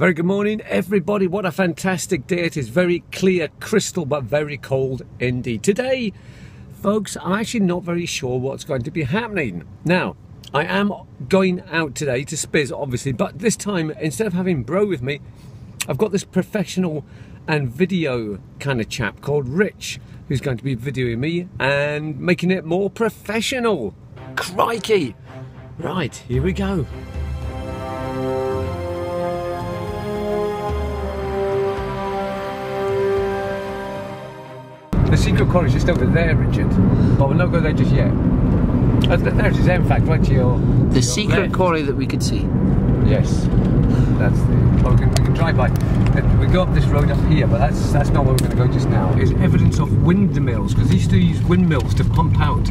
Very good morning, everybody. What a fantastic day. It is very clear, crystal, but very cold indeed. Today, folks, I'm actually not very sure what's going to be happening. Now, I am going out today to Spiz, obviously, but this time, instead of having Bro with me, I've got this professional and video kind of chap called Rich, who's going to be videoing me and making it more professional. Crikey! Right, here we go. The secret quarry is just over there, Richard. But we'll not go there just yet. Uh, there it is, in fact, right to your. The secret quarry that we could see. Yes, that's the. Well, we, can, we can drive by. Uh, We go up this road up here, but that's that's not where we're going to go just now. Is evidence of windmills because they used to use windmills to pump out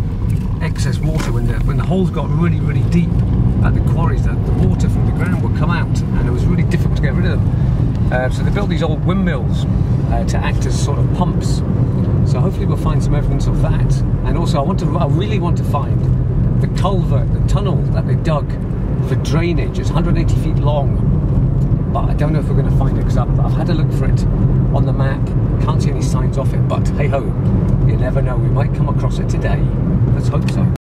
excess water when the when the holes got really really deep at the quarries. That the water from the ground would come out, and it was really difficult to get rid of them. Uh, so they built these old windmills uh, to act as sort of pumps. So hopefully we'll find some evidence of that. And also, I want to I really want to find the culvert, the tunnel that they dug for drainage. It's 180 feet long, but I don't know if we're going to find it because I've, I've had a look for it on the map. Can't see any signs of it, but hey ho, you never know. We might come across it today. Let's hope so.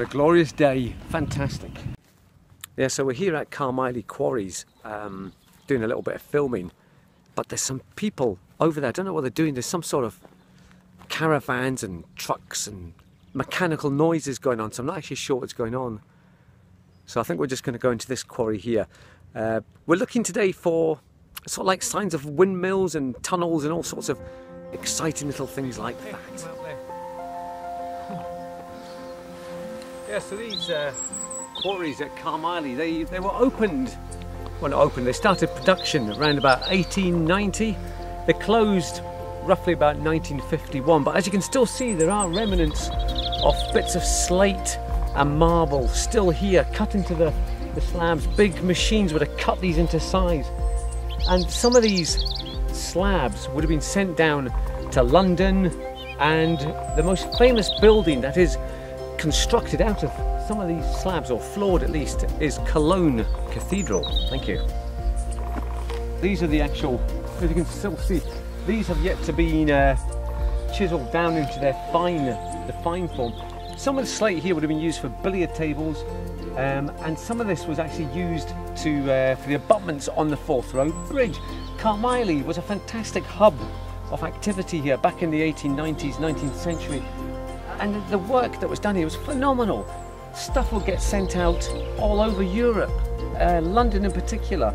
What a glorious day! Fantastic. Yeah, so we're here at Carmyllie Quarries um, doing a little bit of filming, but there's some people over there. I don't know what they're doing. There's some sort of caravans and trucks and mechanical noises going on, so I'm not actually sure what's going on. So I think we're just going to go into this quarry here. Uh, we're looking today for sort of like signs of windmills and tunnels and all sorts of exciting little things like that. Yeah, so these uh, quarries at Carmyllie, they, they were opened, well not opened, they started production around about 1890. They closed roughly about 1951, but as you can still see there are remnants of bits of slate and marble still here cut into the, the slabs. Big machines would have cut these into size. And some of these slabs would have been sent down to London and the most famous building that is constructed out of some of these slabs, or floored at least, is Cologne Cathedral. Thank you. These are the actual, as you can still see, these have yet to be uh, chiseled down into their fine, the fine form. Some of the slate here would have been used for billiard tables, um, and some of this was actually used to uh, for the abutments on the Forth Road Bridge. Carmyllie was a fantastic hub of activity here back in the 1890s, 19th century, and the work that was done here was phenomenal. Stuff will get sent out all over Europe, uh, London in particular,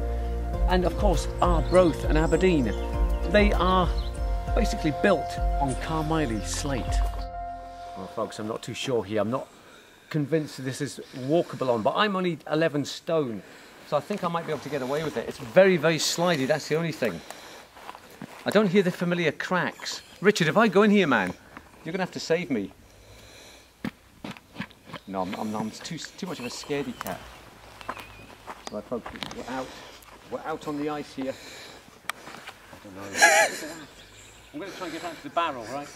and of course Arbroath and Aberdeen. They are basically built on Carmyllie slate. Well, folks, I'm not too sure here. I'm not convinced this is walkable on, but I'm only 11 stone, so I think I might be able to get away with it. It's very, very slidey. That's the only thing. I don't hear the familiar cracks. Richard, if I go in here, man, you're gonna have to save me. No, I'm, I'm, I'm too too much of a scaredy cat. Right, folks, we're out. We're out on the ice here. I don't know. Look at that. I'm going to try and get out to the barrel, right?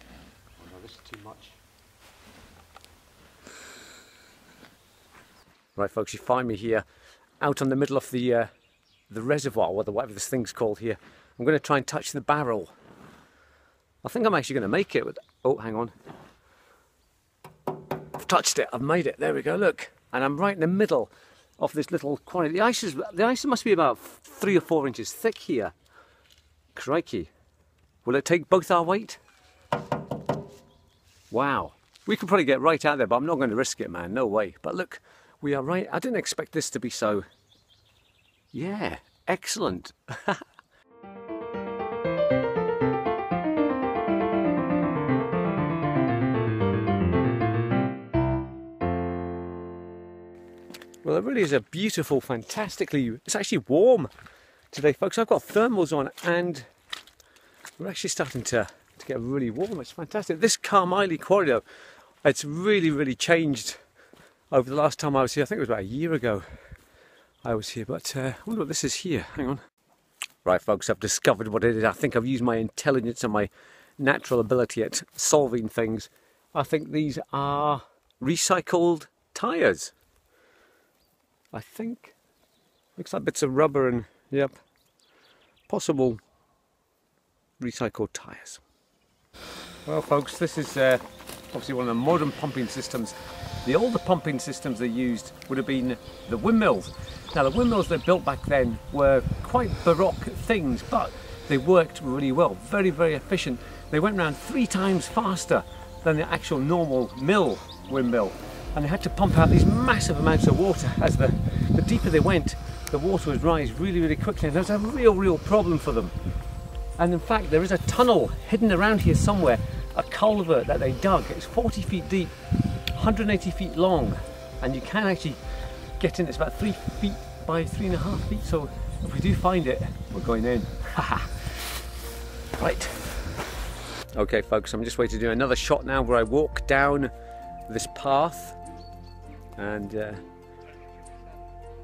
Oh no, this is too much. Right, folks, you find me here, out on the middle of the uh, the reservoir, or whatever this thing's called here. I'm going to try and touch the barrel. I think I'm actually going to make it. With, oh, hang on. Touched it. I've made it. There we go. Look, and I'm right in the middle of this little quarry. The ice is the ice must be about three or four inches thick here. Crikey! Will it take both our weight? Wow. We could probably get right out there, but I'm not going to risk it, man. No way. But look, we are right. I didn't expect this to be so. Yeah, excellent. Well, it really is a beautiful, fantastically. It's actually warm today, folks. I've got thermals on, and we're actually starting to, to get really warm. It's fantastic. This Carmyllie quarry, though, it's really, really changed over the last time I was here. I think it was about a year ago I was here, but uh, I wonder what this is here. Hang on. Right, folks, I've discovered what it is. I think I've used my intelligence and my natural ability at solving things. I think these are recycled tyres. I think. Looks like bits of rubber and, yep, possible recycled tyres. Well, folks, this is uh, obviously one of the modern pumping systems. The older pumping systems they used would have been the windmills. Now, the windmills they built back then were quite baroque things, but they worked really well, very, very efficient. They went around three times faster than the actual normal mill windmill. And they had to pump out these massive amounts of water. As the, the deeper they went, the water would rise really, really quickly. And there was a real, real problem for them. And in fact, there is a tunnel hidden around here somewhere, a culvert that they dug. It's 40 feet deep, 180 feet long, and you can actually get in. It's about three feet by three and a half feet. So if we do find it, we're going in. right. Okay, folks, I'm just waiting to do another shot now where I walk down this path and uh,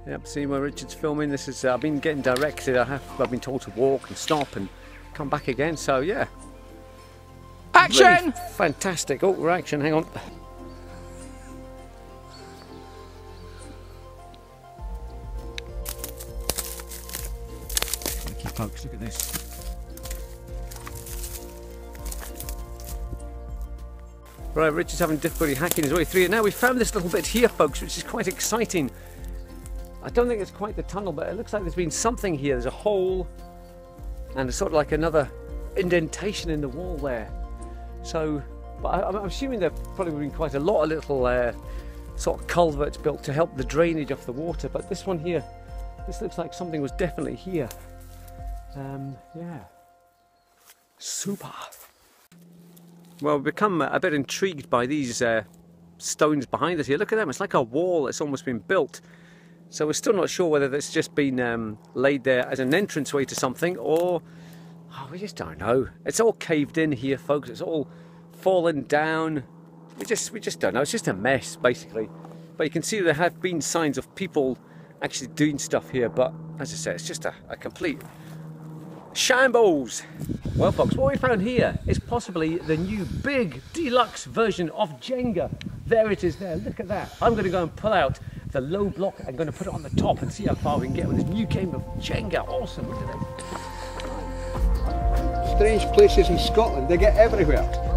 yep, see where Richard's filming. This is uh, I've been getting directed. I have I've been told to walk and stop and come back again. So yeah, action! Really fantastic. Oh, we're action. Hang on. Thank you, folks. Look at this. Right, Richard's having difficulty hacking his way through it. Now we found this little bit here, folks, which is quite exciting. I don't think it's quite the tunnel, but it looks like there's been something here. There's a hole and it's sort of like another indentation in the wall there. So, but I, am assuming there probably been quite a lot of little uh, sort of culverts built to help the drainage of the water. But this one here, this looks like something was definitely here. Um, yeah, super. Well, we've become a bit intrigued by these uh, stones behind us here. Look at them, it's like a wall that's almost been built. So we're still not sure whether that's just been um, laid there as an entranceway to something or oh, we just don't know. It's all caved in here, folks. It's all fallen down. We just we just don't know. It's just a mess, basically. But you can see there have been signs of people actually doing stuff here. But as I said, it's just a, a complete shambles. Well folks, what we found here is possibly the new big deluxe version of Jenga. There it is there, look at that. I'm going to go and pull out the low block I'm going to put it on the top and see how far we can get with this new game of Jenga. Awesome, look at. Strange places in Scotland, they get everywhere.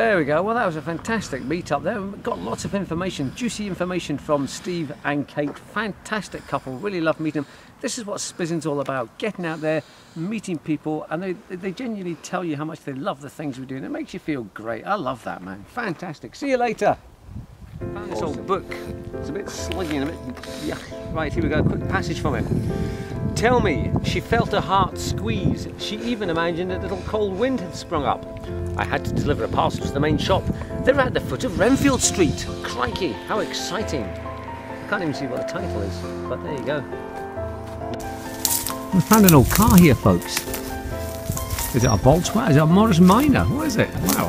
There we go. Well, that was a fantastic meetup there. We've got lots of information, juicy information from Steve and Kate. Fantastic couple. Really love meeting them. This is what Spizzing's all about. Getting out there, meeting people, and they, they genuinely tell you how much they love the things we do. And it makes you feel great. I love that, man. Fantastic. See you later. Found this old book. It's a bit sluggy and a bit... Yeah. Right, here we go. Quick passage from it. Tell me, she felt her heart squeeze. She even imagined a little cold wind had sprung up. I had to deliver a parcel to the main shop. They're at the foot of Renfield Street. Crikey, how exciting. I can't even see what the title is, but there you go. We found an old car here, folks. Is it a Volkswagen? Is it a Morris Minor? What is it? Wow.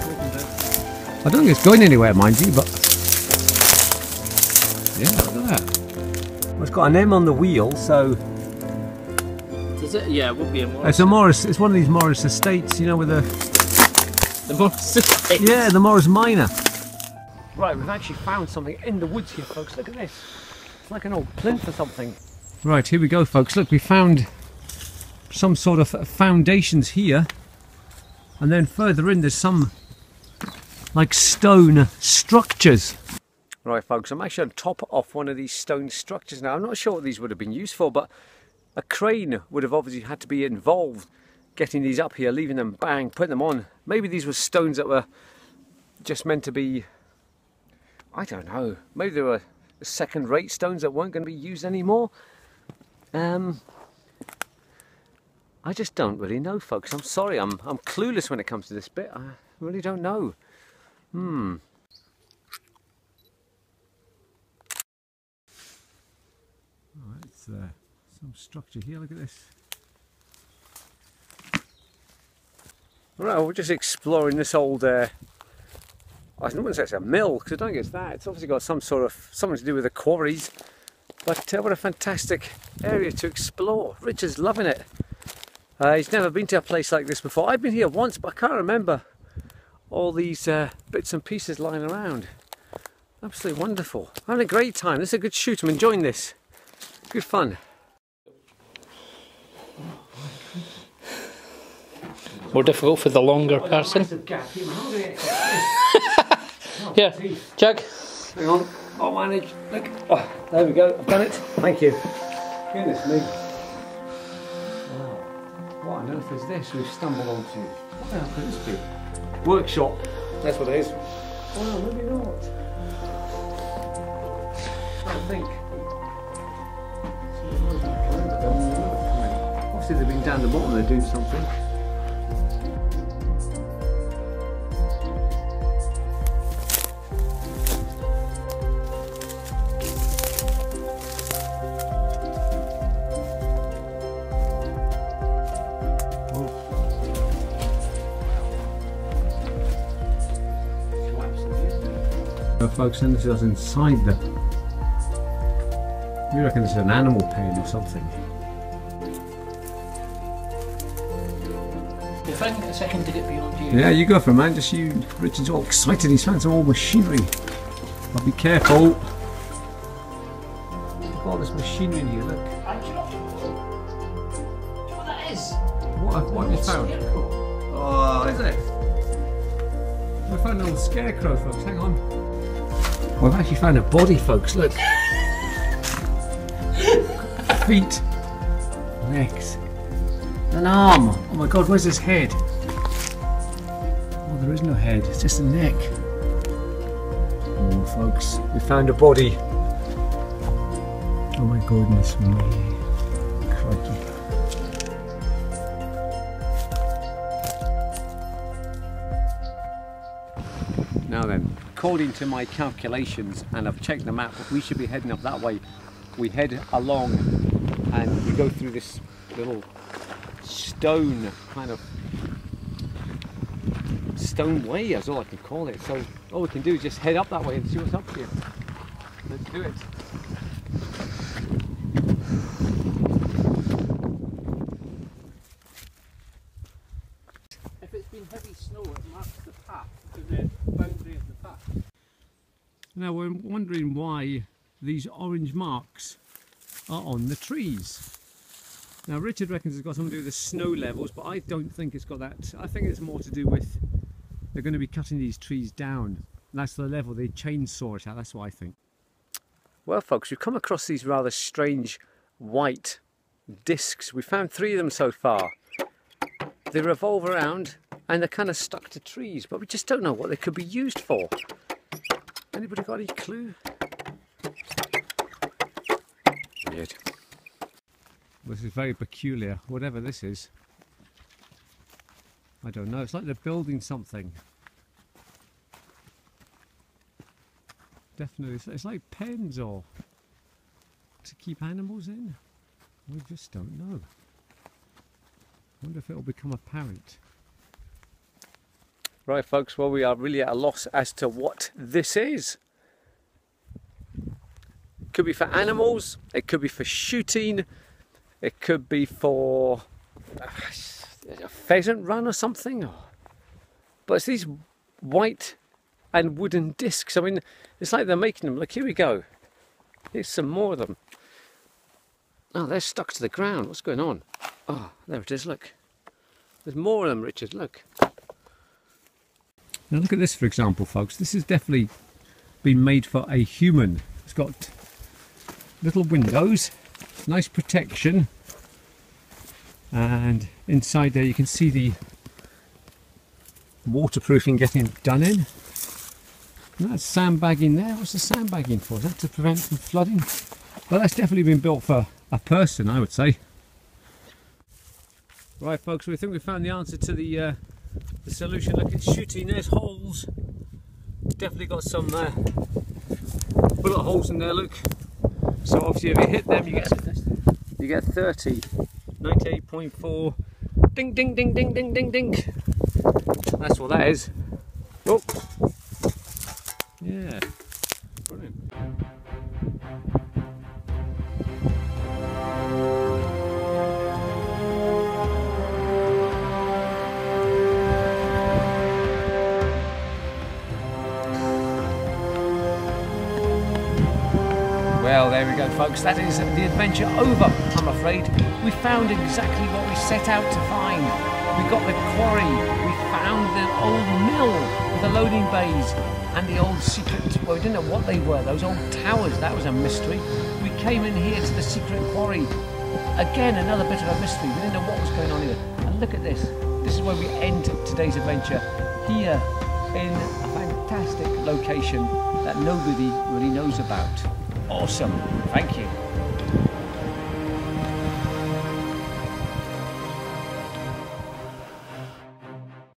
I don't think it's going anywhere, mind you, but... Yeah, look at that. Well, it's got an M on the wheel, so is it? Yeah, it would be a Morris. It's a Morris. It's one of these Morris estates, you know, with a. The Morris estate. Yeah, the Morris Minor. Right, we've actually found something in the woods here, folks. Look at this. It's like an old plinth or something. Right, here we go, folks. Look, we found some sort of foundations here, and then further in there's some like stone structures. Right, folks, I'm actually on top of one of these stone structures now. I'm not sure what these would have been used for, but a crane would have obviously had to be involved getting these up here, leaving them, bang, putting them on. Maybe these were stones that were just meant to be, I don't know, maybe they were second-rate stones that weren't going to be used anymore. Um, I just don't really know, folks. I'm sorry, I'm, I'm clueless when it comes to this bit. I really don't know. Hmm. Right, it's uh, Some structure here, look at this. Right, we're just exploring this old, uh, I wouldn't say it's a mill, because I don't think it's that. It's obviously got some sort of, something to do with the quarries. But uh, what a fantastic area to explore. Richard's loving it. Uh, he's never been to a place like this before. I've been here once, but I can't remember all these uh, bits and pieces lying around. Absolutely wonderful. I'm having a great time. This is a good shoot. I'm enjoying this. Good fun. More difficult for the longer person. Yeah, Jack. Hang on. I'll manage. Look. Oh, there we go. I've done it. Thank you. Goodness me. Wow. What on earth is this we've stumbled onto? What the hell could this be? Workshop. That's what it is. Well, maybe not. I think. Obviously they've been down the bottom, they're doing something. Uh, folks, and this is inside the. We reckon this is an animal pen or something. If I can get a second to get beyond you. Yeah, you go for it, man. Just you. Richard's all excited. He's found some old machinery. But be careful. Look at all this machinery in here. Look. And do you know what- do you know what that is? What, have- what have you found? Oh, is it? We found an old scarecrow, folks. Hang on. Oh, We've actually found a body, folks. Look. Feet. Legs. An arm. Oh my god, where's his head? Oh, there is no head. It's just a neck. Oh, folks. We found a body. Oh my goodness me. Crikey. Now then, according to my calculations, and I've checked the map, we should be heading up that way. We head along and we go through this little stone kind of stone way, is all I can call it. So all we can do is just head up that way and see what's up here. Let's do it. If it's been heavy snow, it marks the path to the boundary of the path. Now we're wondering why these orange marks are on the trees. Now Richard reckons it's got something to do with the snow levels, but I don't think it's got that. I think it's more to do with they're going to be cutting these trees down. That's the level they chainsaw it at. That's what I think. Well, folks, we've come across these rather strange white discs. We found three of them so far. They revolve around and they're kind of stuck to trees, but we just don't know what they could be used for. Anybody got any clue? Weird. This is very peculiar, whatever this is. I don't know, it's like they're building something. Definitely, it's, like pens or to keep animals in. We just don't know. wonder if it'll become apparent. Right, folks, well, we are really at a loss as to what this is. Could be for animals, it could be for shooting, it could be for uh, a pheasant run or something. But it's these white and wooden discs. I mean, it's like they're making them. Look, here we go. Here's some more of them. Oh, they're stuck to the ground. What's going on? Oh, there it is. Look. There's more of them, Richard. Look. Now look at this, for example, folks. This has definitely been made for a human. It's got little windows, nice protection, and inside there you can see the waterproofing getting done in. And that's sandbagging there. What's the sandbagging for? Is that to prevent from flooding? Well, that's definitely been built for a person, I would say. Right, folks, we think we found the answer to the uh, the solution. Look, it's shooting. There's holes. Definitely got some uh, bullet holes in there. Look. So obviously, if you hit them, you get you get 30. 98.4. Ding, ding, ding, ding, ding, ding, ding. That's what that is. Oh. Yeah. Folks. That is the adventure over, I'm afraid. We found exactly what we set out to find. We got the quarry, we found the old mill with the loading bays, and the old secret, well, we didn't know what they were, those old towers, that was a mystery. We came in here to the secret quarry. Again, another bit of a mystery. We didn't know what was going on here. And look at this. This is where we end today's adventure. Here in a fantastic location that nobody really knows about. Awesome. Thank you.